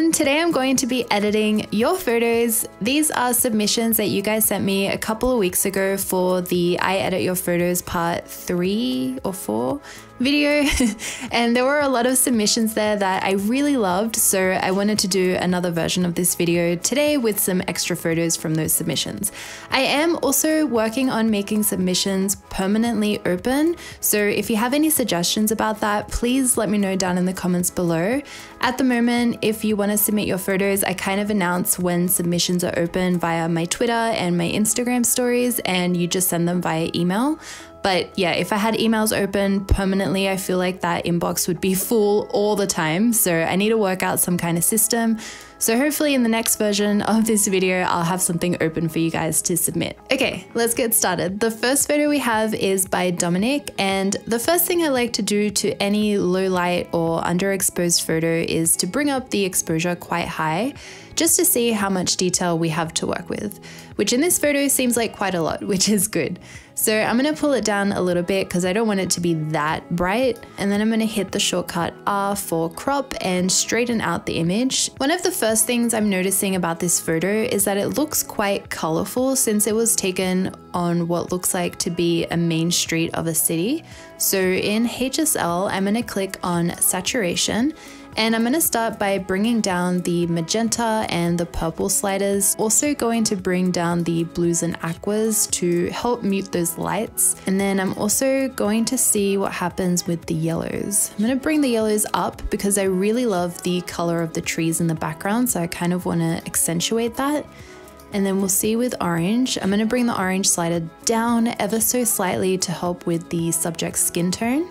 everyone, today I'm going to be editing your photos. These are submissions that you guys sent me a couple of weeks ago for the I Edit Your Photos part three or four video and there were a lot of submissions there that I really loved so I wanted to do another version of this video today with some extra photos from those submissions. I am also working on making submissions permanently open so if you have any suggestions about that please let me know down in the comments below. At the moment if you want to submit your photos I kind of announce when submissions are open via my Twitter and my Instagram stories and you just send them via email. But yeah, if I had emails open permanently, I feel like that inbox would be full all the time. So I need to work out some kind of system. So hopefully in the next version of this video, I'll have something open for you guys to submit. Okay, let's get started. The first photo we have is by Dominic. And the first thing I like to do to any low light or underexposed photo is to bring up the exposure quite high just to see how much detail we have to work with, which in this photo seems like quite a lot, which is good. So I'm gonna pull it down a little bit because I don't want it to be that bright. And then I'm gonna hit the shortcut R for crop and straighten out the image. One of the first things I'm noticing about this photo is that it looks quite colorful since it was taken on what looks like to be a main street of a city. So in HSL, I'm gonna click on saturation and I'm going to start by bringing down the magenta and the purple sliders. Also going to bring down the blues and aquas to help mute those lights. And then I'm also going to see what happens with the yellows. I'm going to bring the yellows up because I really love the color of the trees in the background. So I kind of want to accentuate that. And then we'll see with orange. I'm going to bring the orange slider down ever so slightly to help with the subject's skin tone.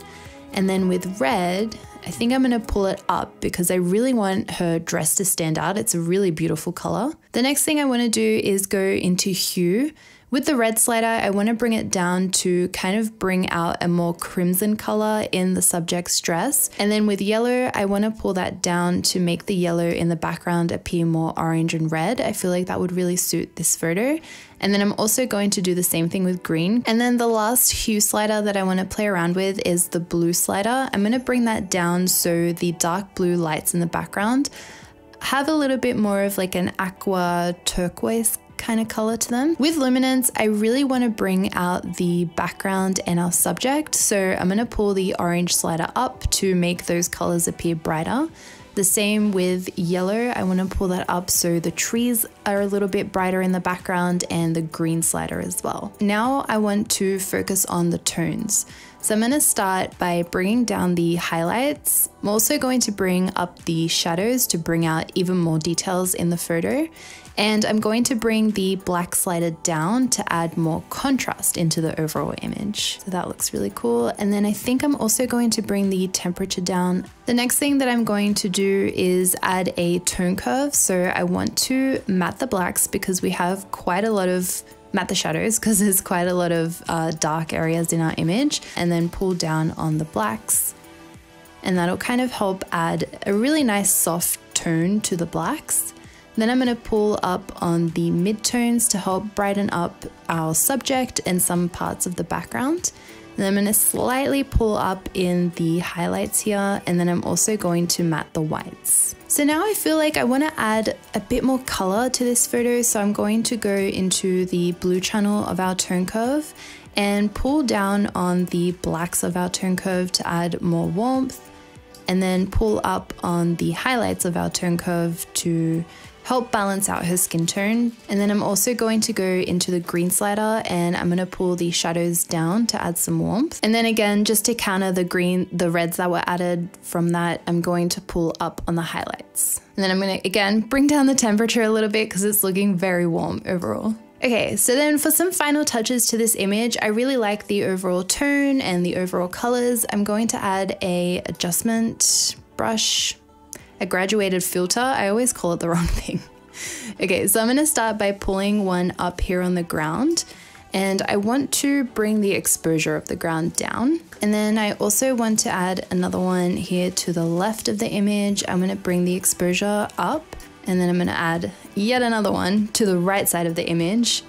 And then with red, I think I'm going to pull it up because I really want her dress to stand out. It's a really beautiful color. The next thing I want to do is go into hue. With the red slider, I want to bring it down to kind of bring out a more crimson color in the subject's dress. And then with yellow, I want to pull that down to make the yellow in the background appear more orange and red. I feel like that would really suit this photo. And then I'm also going to do the same thing with green. And then the last hue slider that I want to play around with is the blue slider. I'm going to bring that down so the dark blue lights in the background have a little bit more of like an aqua turquoise kind of color to them. With luminance, I really want to bring out the background and our subject. So I'm going to pull the orange slider up to make those colors appear brighter. The same with yellow, I want to pull that up so the trees are a little bit brighter in the background and the green slider as well. Now I want to focus on the tones. So I'm going to start by bringing down the highlights. I'm also going to bring up the shadows to bring out even more details in the photo. And I'm going to bring the black slider down to add more contrast into the overall image. So that looks really cool. And then I think I'm also going to bring the temperature down. The next thing that I'm going to do is add a tone curve. So I want to matte the blacks because we have quite a lot of matte the shadows because there's quite a lot of uh, dark areas in our image and then pull down on the blacks. And that'll kind of help add a really nice soft tone to the blacks. Then I'm going to pull up on the midtones to help brighten up our subject and some parts of the background. And I'm going to slightly pull up in the highlights here and then I'm also going to matte the whites. So now I feel like I want to add a bit more color to this photo. So I'm going to go into the blue channel of our tone curve and pull down on the blacks of our tone curve to add more warmth and then pull up on the highlights of our tone curve to help balance out her skin tone. And then I'm also going to go into the green slider and I'm going to pull the shadows down to add some warmth. And then again, just to counter the green, the reds that were added from that, I'm going to pull up on the highlights. And then I'm going to, again, bring down the temperature a little bit because it's looking very warm overall. Okay, so then for some final touches to this image, I really like the overall tone and the overall colors. I'm going to add a adjustment brush a graduated filter. I always call it the wrong thing. okay, so I'm gonna start by pulling one up here on the ground and I want to bring the exposure of the ground down. And then I also want to add another one here to the left of the image. I'm gonna bring the exposure up and then I'm gonna add yet another one to the right side of the image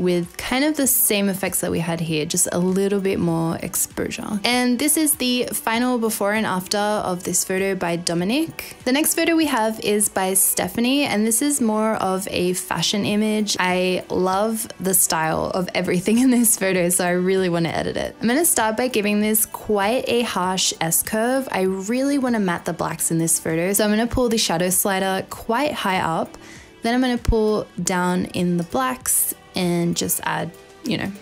with kind of the same effects that we had here, just a little bit more exposure. And this is the final before and after of this photo by Dominic. The next photo we have is by Stephanie, and this is more of a fashion image. I love the style of everything in this photo, so I really want to edit it. I'm going to start by giving this quite a harsh S-curve. I really want to matte the blacks in this photo, so I'm going to pull the shadow slider quite high up. Then I'm going to pull down in the blacks and just add, you know,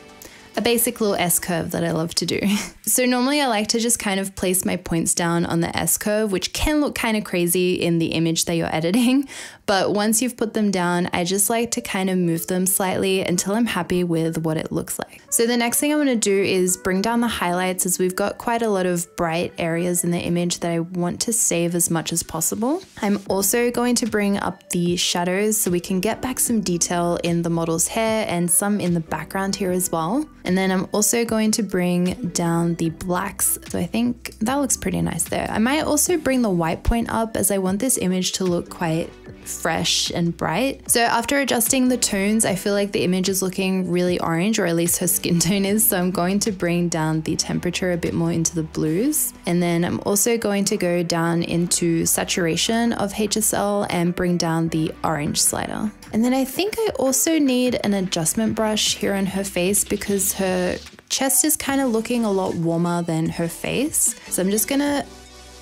a basic little S curve that I love to do. so normally I like to just kind of place my points down on the S curve, which can look kind of crazy in the image that you're editing. But once you've put them down, I just like to kind of move them slightly until I'm happy with what it looks like. So the next thing I'm gonna do is bring down the highlights as we've got quite a lot of bright areas in the image that I want to save as much as possible. I'm also going to bring up the shadows so we can get back some detail in the model's hair and some in the background here as well. And then I'm also going to bring down the blacks. So I think that looks pretty nice there. I might also bring the white point up as I want this image to look quite fresh and bright. So after adjusting the tones, I feel like the image is looking really orange, or at least her skin tone is. So I'm going to bring down the temperature a bit more into the blues. And then I'm also going to go down into saturation of HSL and bring down the orange slider. And then I think I also need an adjustment brush here on her face because her chest is kind of looking a lot warmer than her face. So I'm just gonna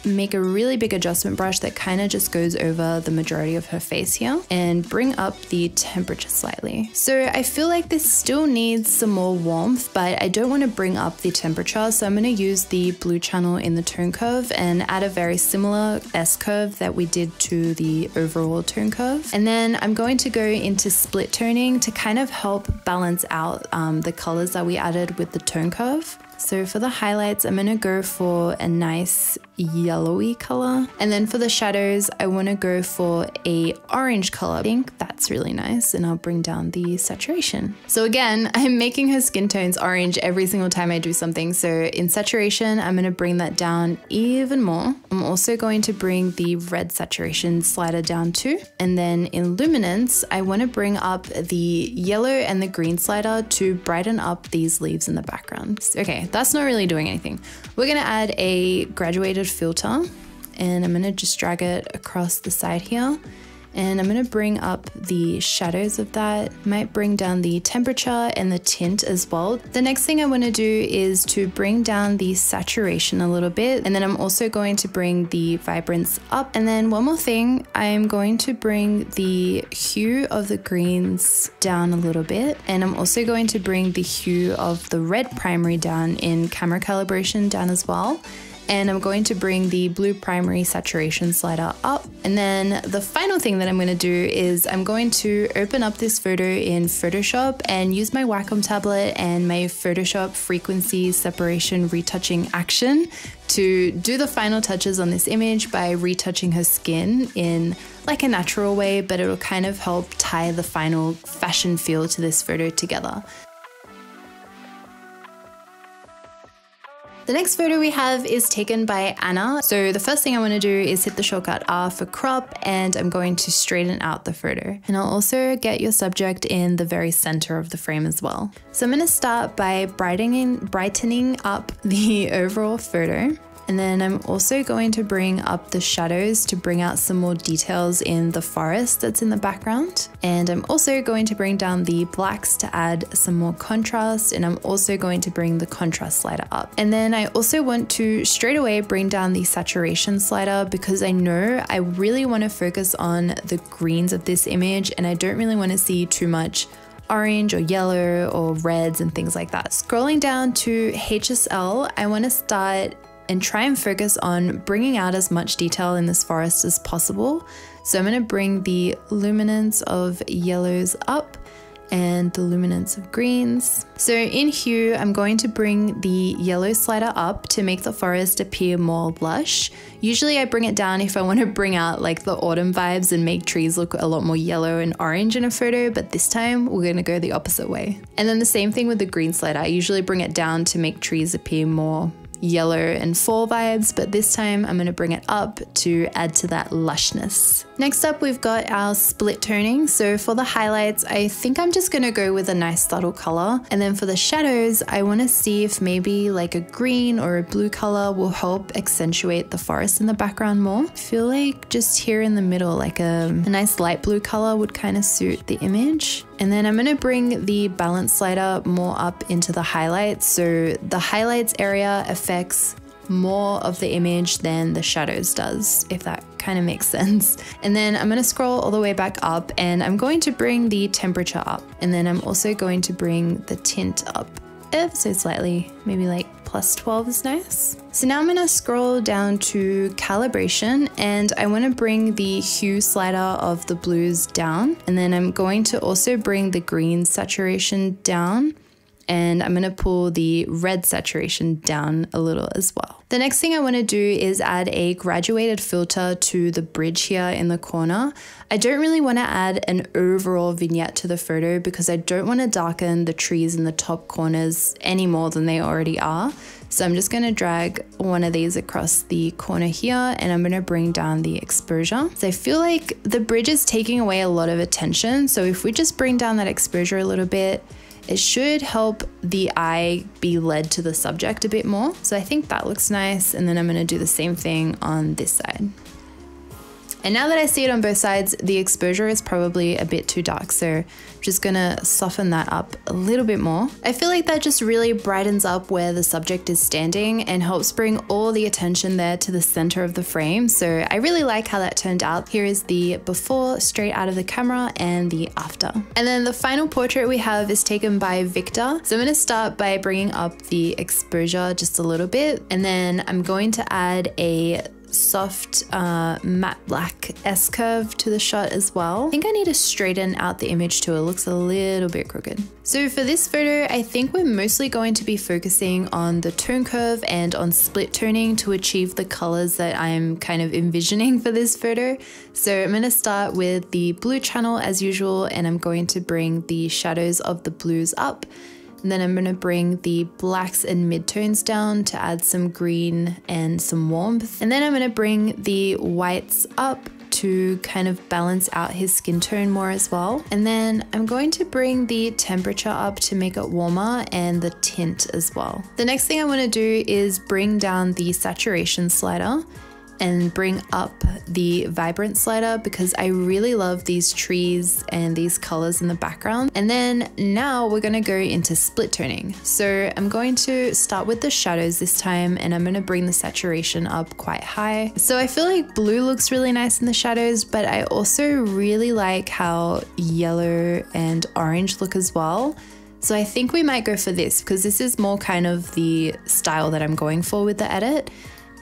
make a really big adjustment brush that kind of just goes over the majority of her face here and bring up the temperature slightly. So I feel like this still needs some more warmth, but I don't want to bring up the temperature. So I'm going to use the blue channel in the tone curve and add a very similar S curve that we did to the overall tone curve. And then I'm going to go into split toning to kind of help balance out um, the colors that we added with the tone curve. So for the highlights, I'm gonna go for a nice yellowy color. And then for the shadows, I wanna go for a orange color. I think that's really nice and I'll bring down the saturation. So again, I'm making her skin tones orange every single time I do something. So in saturation, I'm gonna bring that down even more. I'm also going to bring the red saturation slider down too. And then in luminance, I wanna bring up the yellow and the green slider to brighten up these leaves in the background. Okay, that's not really doing anything. We're gonna add a graduated filter and I'm gonna just drag it across the side here. And I'm going to bring up the shadows of that, might bring down the temperature and the tint as well. The next thing I want to do is to bring down the saturation a little bit. And then I'm also going to bring the vibrance up. And then one more thing, I'm going to bring the hue of the greens down a little bit. And I'm also going to bring the hue of the red primary down in camera calibration down as well and I'm going to bring the blue primary saturation slider up. And then the final thing that I'm going to do is I'm going to open up this photo in Photoshop and use my Wacom tablet and my Photoshop frequency separation retouching action to do the final touches on this image by retouching her skin in like a natural way, but it'll kind of help tie the final fashion feel to this photo together. The next photo we have is taken by Anna. So the first thing I want to do is hit the shortcut R for crop and I'm going to straighten out the photo. And I'll also get your subject in the very center of the frame as well. So I'm going to start by brightening, brightening up the overall photo. And then I'm also going to bring up the shadows to bring out some more details in the forest that's in the background. And I'm also going to bring down the blacks to add some more contrast. And I'm also going to bring the contrast slider up. And then I also want to straight away bring down the saturation slider because I know I really want to focus on the greens of this image and I don't really want to see too much orange or yellow or reds and things like that. Scrolling down to HSL, I want to start and try and focus on bringing out as much detail in this forest as possible. So I'm going to bring the luminance of yellows up and the luminance of greens. So in hue, I'm going to bring the yellow slider up to make the forest appear more lush. Usually I bring it down if I want to bring out like the autumn vibes and make trees look a lot more yellow and orange in a photo, but this time we're going to go the opposite way. And then the same thing with the green slider. I usually bring it down to make trees appear more yellow and fall vibes, but this time I'm gonna bring it up to add to that lushness. Next up, we've got our split toning. So for the highlights, I think I'm just gonna go with a nice subtle color. And then for the shadows, I wanna see if maybe like a green or a blue color will help accentuate the forest in the background more. I feel like just here in the middle, like a, a nice light blue color would kind of suit the image. And then I'm gonna bring the balance slider more up into the highlights. So the highlights area affects more of the image than the shadows does, if that kind of makes sense. And then I'm gonna scroll all the way back up and I'm going to bring the temperature up. And then I'm also going to bring the tint up ever so slightly, maybe like plus 12 is nice. So now I'm gonna scroll down to calibration and I wanna bring the hue slider of the blues down. And then I'm going to also bring the green saturation down and I'm gonna pull the red saturation down a little as well. The next thing I wanna do is add a graduated filter to the bridge here in the corner. I don't really wanna add an overall vignette to the photo because I don't wanna darken the trees in the top corners any more than they already are. So I'm just gonna drag one of these across the corner here and I'm gonna bring down the exposure. So I feel like the bridge is taking away a lot of attention. So if we just bring down that exposure a little bit, it should help the eye be led to the subject a bit more. So I think that looks nice. And then I'm gonna do the same thing on this side. And now that I see it on both sides, the exposure is probably a bit too dark. So I'm just gonna soften that up a little bit more. I feel like that just really brightens up where the subject is standing and helps bring all the attention there to the center of the frame. So I really like how that turned out. Here is the before straight out of the camera and the after. And then the final portrait we have is taken by Victor. So I'm gonna start by bringing up the exposure just a little bit. And then I'm going to add a soft uh, matte black S-curve to the shot as well. I think I need to straighten out the image too. It looks a little bit crooked. So for this photo, I think we're mostly going to be focusing on the tone curve and on split toning to achieve the colors that I'm kind of envisioning for this photo. So I'm going to start with the blue channel as usual, and I'm going to bring the shadows of the blues up and then I'm going to bring the blacks and midtones down to add some green and some warmth. And then I'm going to bring the whites up to kind of balance out his skin tone more as well. And then I'm going to bring the temperature up to make it warmer and the tint as well. The next thing I want to do is bring down the saturation slider and bring up the vibrant slider because I really love these trees and these colors in the background. And then now we're gonna go into split toning. So I'm going to start with the shadows this time and I'm gonna bring the saturation up quite high. So I feel like blue looks really nice in the shadows, but I also really like how yellow and orange look as well. So I think we might go for this because this is more kind of the style that I'm going for with the edit.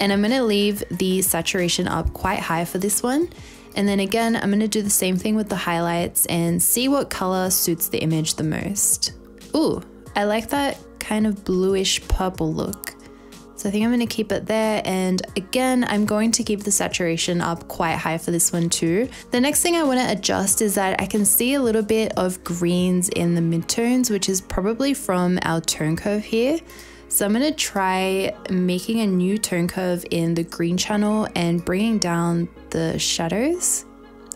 And I'm gonna leave the saturation up quite high for this one. And then again, I'm gonna do the same thing with the highlights and see what color suits the image the most. Ooh, I like that kind of bluish purple look. So I think I'm gonna keep it there. And again, I'm going to keep the saturation up quite high for this one too. The next thing I wanna adjust is that I can see a little bit of greens in the midtones, which is probably from our tone curve here. So I'm going to try making a new tone curve in the green channel and bringing down the shadows.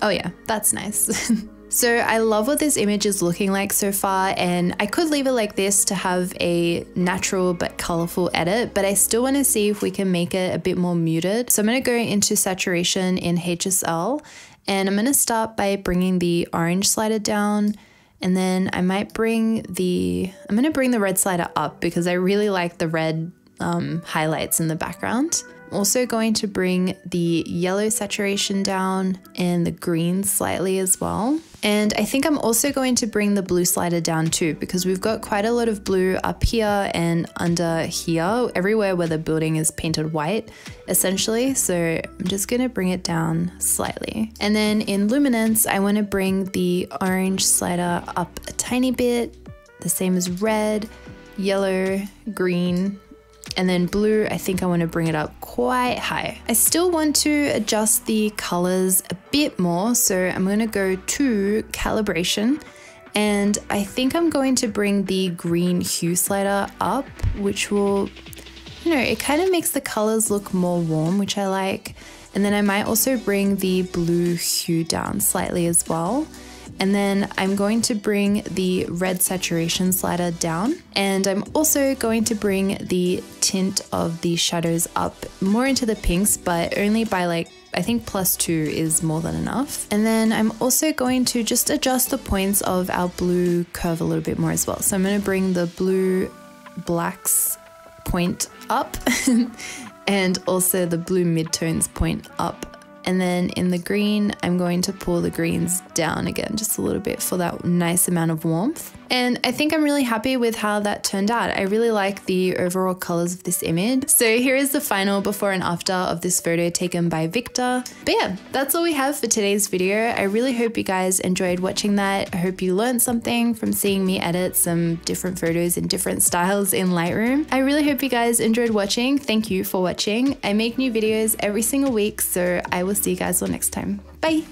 Oh yeah, that's nice. So I love what this image is looking like so far and I could leave it like this to have a natural but colorful edit, but I still want to see if we can make it a bit more muted. So I'm to go into saturation in HSL and I'm to start by bringing the orange slider down and then I might bring the, I'm gonna bring the red slider up because I really like the red um, highlights in the background. I'm also going to bring the yellow saturation down and the green slightly as well. And I think I'm also going to bring the blue slider down too because we've got quite a lot of blue up here and under here, everywhere where the building is painted white essentially. So I'm just going to bring it down slightly. And then in luminance, I want to bring the orange slider up a tiny bit, the same as red, yellow, green, and then blue, I think I want to bring it up quite high. I still want to adjust the colors a bit more, so I'm going to go to calibration and I think I'm going to bring the green hue slider up, which will don't know, it kind of makes the colors look more warm, which I like. And then I might also bring the blue hue down slightly as well. And then I'm going to bring the red saturation slider down. And I'm also going to bring the tint of the shadows up more into the pinks, but only by like I think plus two is more than enough. And then I'm also going to just adjust the points of our blue curve a little bit more as well. So I'm going to bring the blue blacks point up and also the blue midtones point up and then in the green, I'm going to pull the greens down again just a little bit for that nice amount of warmth. And I think I'm really happy with how that turned out. I really like the overall colors of this image. So here is the final before and after of this photo taken by Victor. But yeah, that's all we have for today's video. I really hope you guys enjoyed watching that. I hope you learned something from seeing me edit some different photos in different styles in Lightroom. I really hope you guys enjoyed watching. Thank you for watching. I make new videos every single week, so I will see you guys all next time. Bye!